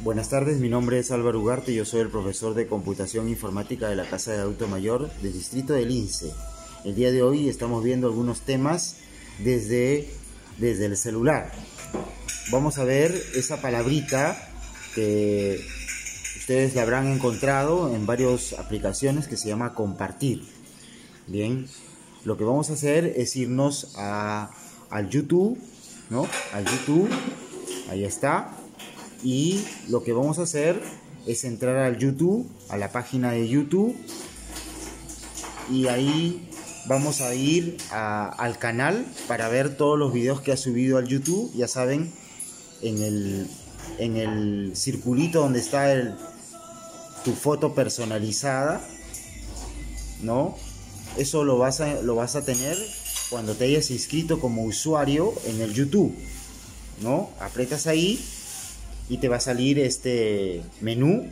Buenas tardes, mi nombre es Álvaro Ugarte y yo soy el profesor de Computación Informática de la Casa de Adulto Mayor del Distrito del INSE. El día de hoy estamos viendo algunos temas desde, desde el celular. Vamos a ver esa palabrita que ustedes la habrán encontrado en varias aplicaciones que se llama compartir. Bien, lo que vamos a hacer es irnos a, al YouTube, ¿no? Al YouTube, ahí está y lo que vamos a hacer es entrar al YouTube, a la página de YouTube y ahí vamos a ir al canal para ver todos los videos que ha subido al YouTube, ya saben, en el, en el circulito donde está tu foto personalizada, ¿no? Eso lo vas, a, lo vas a tener cuando te hayas inscrito como usuario en el YouTube, ¿no? Apretas ahí y te va a salir este menú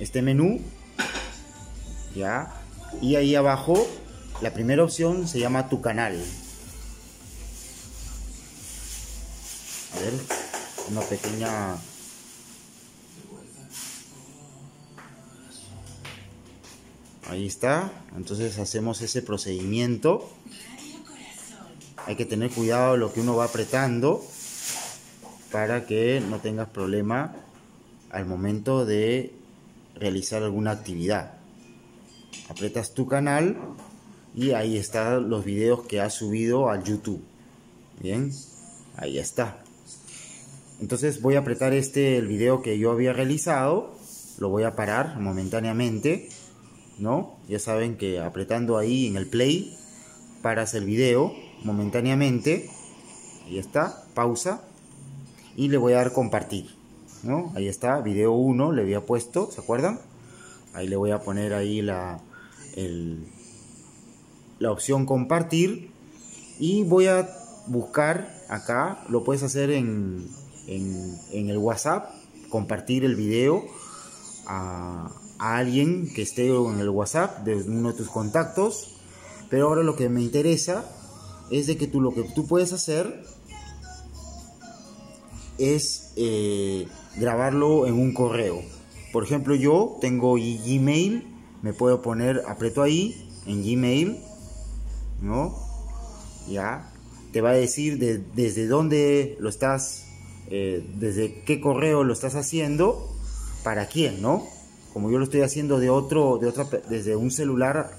este menú ya. Y ahí abajo la primera opción se llama tu canal. A ver una pequeña ahí está. Entonces hacemos ese procedimiento. Hay que tener cuidado lo que uno va apretando para que no tengas problema al momento de realizar alguna actividad. Apretas tu canal y ahí están los videos que has subido al YouTube. Bien, ahí está. Entonces voy a apretar este, el video que yo había realizado. Lo voy a parar momentáneamente. ¿No? Ya saben que apretando ahí en el play, paras el video momentáneamente. Ahí está, pausa y le voy a dar compartir. ¿no? Ahí está, video 1 le había puesto, ¿se acuerdan? Ahí le voy a poner ahí la, la opción compartir y voy a buscar acá, lo puedes hacer en, en, el WhatsApp, compartir el video a, a, alguien que esté en el WhatsApp de uno de tus contactos, pero ahora lo que me interesa es de que tú lo que tú puedes hacer es eh, grabarlo en un correo. Por ejemplo, yo tengo Gmail, me puedo poner, aprieto ahí en Gmail, ¿no? Ya, te va a decir desde dónde lo estás, eh, desde qué correo lo estás haciendo, para quién, ¿no? Como yo lo estoy haciendo de otro, de otra, desde un celular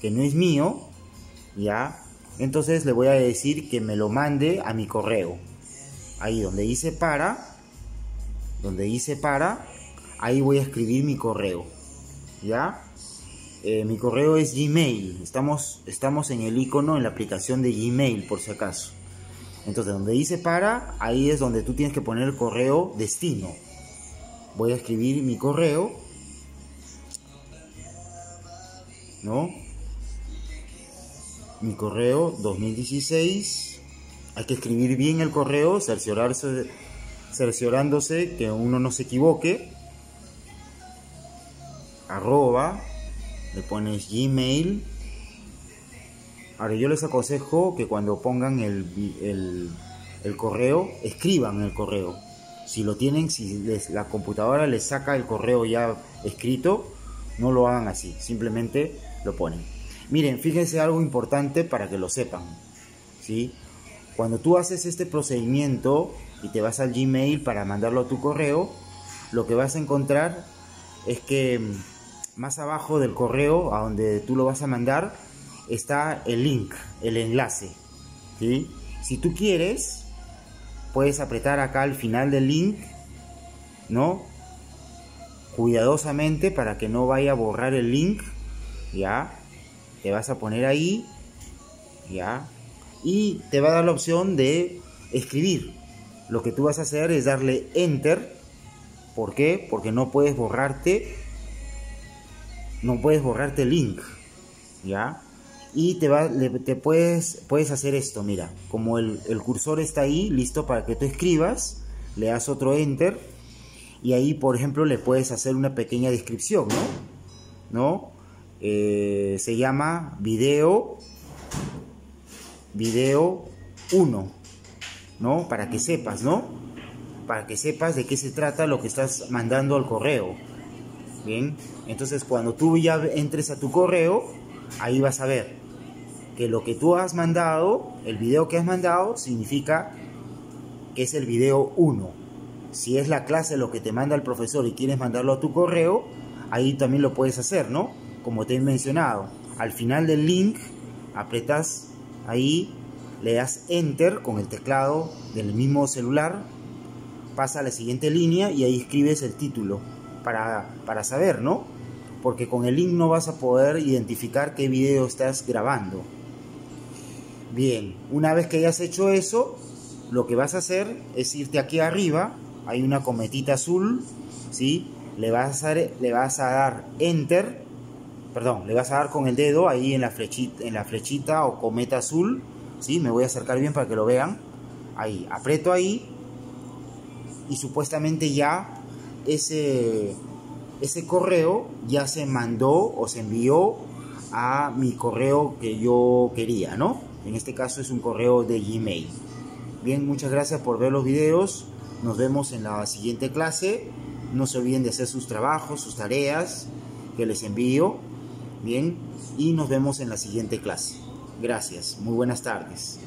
que no es mío, ya, entonces le voy a decir que me lo mande a mi correo ahí donde dice para, donde dice para, ahí voy a escribir mi correo, ¿ya? Eh, mi correo es Gmail, estamos, estamos en el icono en la aplicación de Gmail por si acaso. Entonces donde dice para, ahí es donde tú tienes que poner el correo destino. Voy a escribir mi correo, ¿no? Mi correo 2016 hay que escribir bien el correo, cerciorándose que uno no se equivoque. Arroba, le pones Gmail. Ahora yo les aconsejo que cuando pongan el, el, correo, escriban el correo. Si lo tienen, si la computadora les saca el correo ya escrito, no lo hagan así, simplemente lo ponen. Miren, fíjense algo importante para que lo sepan. ¿sí? Cuando tú haces este procedimiento y te vas al Gmail para mandarlo a tu correo, lo que vas a encontrar es que mm, más abajo del correo, a donde tú lo vas a mandar, está el link, el enlace. Si tú quieres, puedes apretar acá al final del link, ¿no? Cuidadosamente para que no vaya a borrar el link, ¿ya? Te vas a poner ahí, ¿ya? Y te va a dar la opción de escribir. Lo que tú vas a hacer es darle enter. ¿Por qué? Porque no puedes borrarte no puedes borrarte el link. ¿Ya? Y te, va, te puedes, puedes hacer esto, mira, como el, cursor está ahí, listo para que tú escribas, le das otro enter y ahí, por ejemplo, le puedes hacer una pequeña descripción, ¿no? ¿No? Eh, se llama video video 1, ¿no? Para que sepas, ¿no? para que sepas de qué se trata lo que estás mandando al correo. Bien, entonces cuando tú ya entres a tu correo, ahí vas a ver que lo que tú has mandado, el video que has mandado, significa que es el video 1. Si es la clase lo que te manda el profesor y quieres mandarlo a tu correo, ahí también lo puedes hacer, ¿no? Como te he mencionado, al final del link apretas ahí, le das enter con el teclado del mismo celular, pasa a la siguiente línea y ahí escribes el título para, para saber, ¿no? Porque con el link no vas a poder identificar qué video estás grabando. Bien, una vez que hayas hecho eso, lo que vas a hacer es irte aquí arriba, hay una cometita azul, ¿sí? Le vas a, le vas a dar enter, perdón, le vas a dar con el dedo ahí en la flechita, o cometa azul, ¿sí? Me voy a acercar bien para que lo vean. Ahí, aprieto ahí y supuestamente ya ese, ese correo ya se mandó o se envió a mi correo que yo quería, ¿no? En este caso es un correo de Gmail. Bien, muchas gracias por ver los videos. Nos vemos en la siguiente clase. No se olviden de hacer sus trabajos, sus tareas que les envío. Bien, y nos vemos en la siguiente clase. Gracias. Muy buenas tardes.